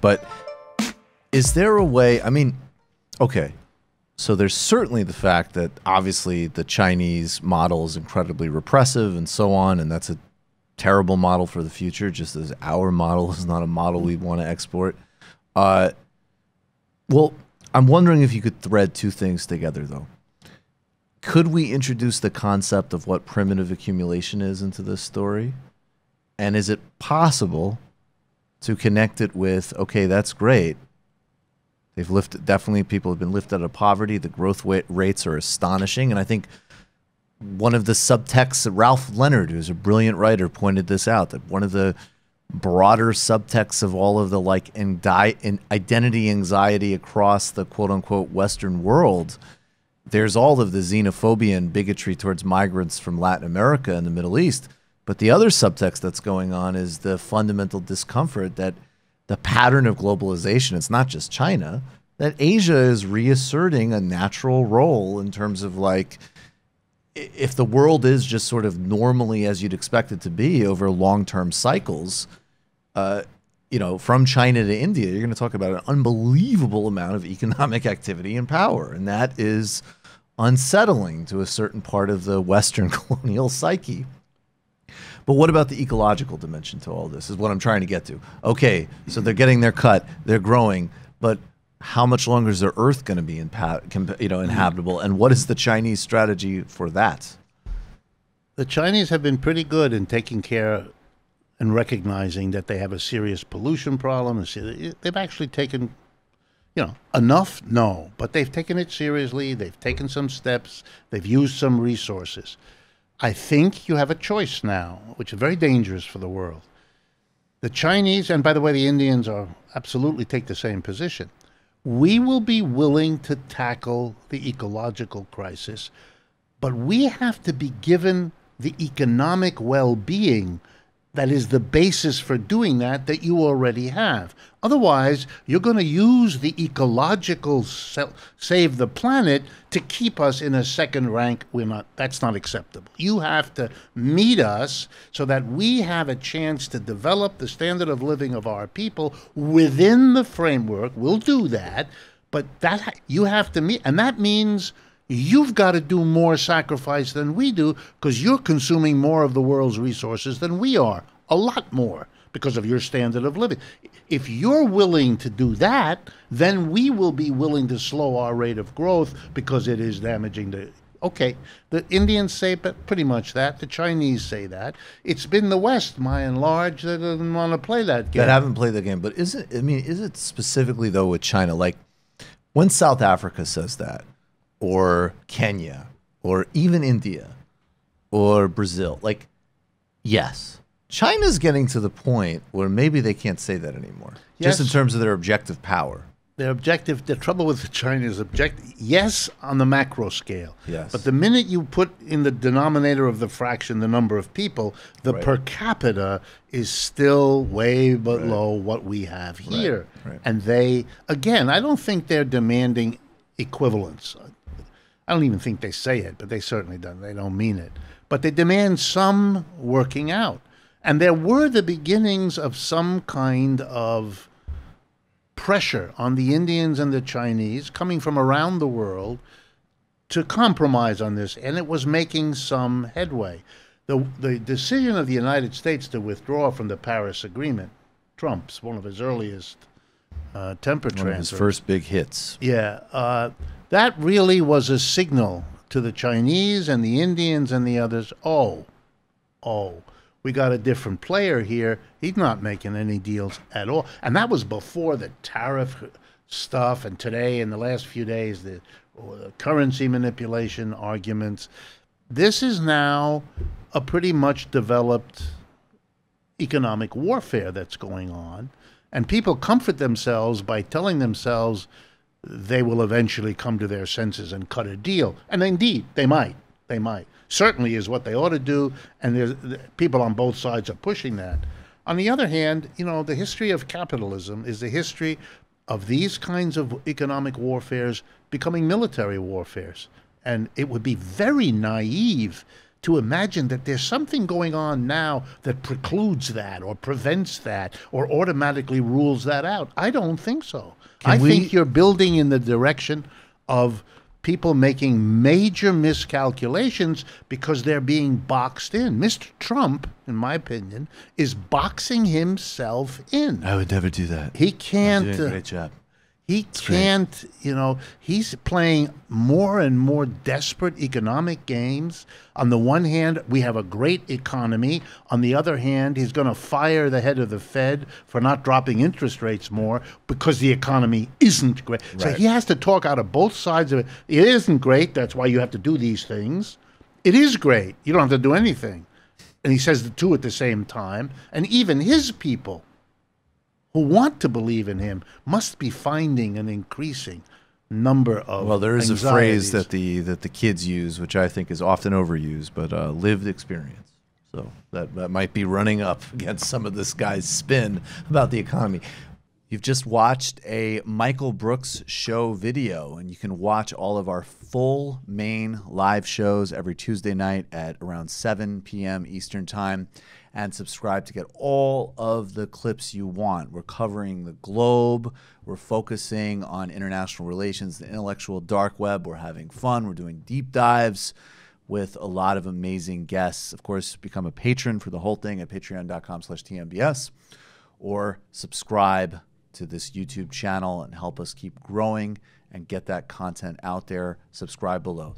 But is there a way? I mean, okay. So there's certainly the fact that obviously the Chinese model is incredibly repressive and so on, and that's a terrible model for the future. Just as our model is not a model we want to export. Uh, well, I'm wondering if you could thread two things together, though. Could we introduce the concept of what primitive accumulation is into this story? And is it possible to connect it with, okay, that's great. They've lifted, definitely people have been lifted out of poverty. The growth rates are astonishing. And I think one of the subtexts, Ralph Leonard, who's a brilliant writer, pointed this out that one of the broader subtexts of all of the like identity anxiety across the quote unquote Western world there's all of the xenophobia and bigotry towards migrants from Latin America and the Middle East. But the other subtext that's going on is the fundamental discomfort that the pattern of globalization, it's not just China, that Asia is reasserting a natural role in terms of like, if the world is just sort of normally as you'd expect it to be over long term cycles, uh, you know, from China to India, you're going to talk about an unbelievable amount of economic activity and power. And that is unsettling to a certain part of the Western colonial psyche. But what about the ecological dimension to all this? Is what I'm trying to get to. Okay, so they're getting their cut, they're growing, but how much longer is their Earth going to be you know, inhabitable? And what is the Chinese strategy for that? The Chinese have been pretty good in taking care and recognizing that they have a serious pollution problem. Eh, they've actually taken, you know, enough? No, but they've taken it seriously. They've taken some steps. They've used some resources. I think you have a choice now, which is very dangerous for the world. The Chinese, and by the way, the Indians are absolutely take the same position. We will be willing to tackle the ecological crisis, but we have to be given the economic well being that is the basis for doing that that you already have. Otherwise, you're going to use the ecological save the planet to keep us in a second rank. We're not. That's not acceptable. You have to meet us so that we have a chance to develop the standard of living of our people within the framework. We'll do that, but that you have to meet, and that means you've got to do more sacrifice than we do because you're consuming more of the world's resources than we are, a lot more because of your standard of living. If you're willing to do that, then we will be willing to slow our rate of growth because it is damaging the. Okay, the Indians say pretty much that. The Chinese say that. It's been the West, by and large, that doesn't want to play that game. That haven't played the game. But is it? I mean, is it specifically though with China? Like when South Africa says that, or Kenya or even India or Brazil. Like, yes, China's getting to the point where maybe they can't say that anymore, yes. just in terms of their objective power. Their objective, the trouble with China is objective, yes, on the macro scale. Yes. But the minute you put in the denominator of the fraction the number of people, the right. per capita is still way below right. what we have here. Right. And they, again, I don't think they're demanding equivalence. I don't even think they say it, but they certainly don't. They don't mean it. But they demand some working out. And there were the beginnings of some kind of pressure on the Indians and the Chinese coming from around the world to compromise on this, and it was making some headway. The, the decision of the United States to withdraw from the Paris Agreement, Trump's one of his earliest uh, temper one transfers. his first big hits. Yeah. Uh, that really was a signal to the Chinese and the Indians and the others oh, oh, we got a different player here. He's not making any deals at all. And that was before the tariff stuff. And today, in the last few days, the, the currency manipulation arguments. This is now a pretty much developed economic warfare that's going on. And people comfort themselves by telling themselves they will eventually come to their senses and cut a deal. And indeed, they might. They might. Certainly is what they ought to do, and there's people on both sides are pushing that. On the other hand, you know, the history of capitalism is the history of these kinds of economic warfares becoming military warfares. And it would be very naive to imagine that there's something going on now that precludes that or prevents that or automatically rules that out. I don't think so. Can I we- think you're building in the direction of people making major miscalculations because they're being boxed in. Mr. Trump, in my opinion, is boxing himself in. I would never do that. He can't. Uh, great job. He can't, you know, he's playing more and more desperate economic games. On the one hand, we have a great economy. On the other hand, he's going to fire the head of the Fed for not dropping interest rates more because the economy isn't great. So he has to talk out of both sides of it. It isn't great. That's why you have to do these things. It is great. You don't have to do anything. And he says the two at the same time. And even his people who want to believe in him must be finding an increasing number of Well, there is a phrase that the that the kids use, which I think is often overused, but uh, lived experience. So that that might be running up against some of this guy's spin about the economy. You've just watched a Michael Brooks show video, and you can watch all of our full main live shows every Tuesday night at around 7 p.m. Eastern Time. And subscribe to get all of the clips you want. We're covering the globe. We're focusing on international relations, the intellectual dark web. We're having fun. We're doing deep dives with a lot of amazing guests. Of course, become a patron for the whole thing at patreon.com slash TMBS or subscribe to this YouTube channel and help us keep growing and get that content out there. Subscribe below.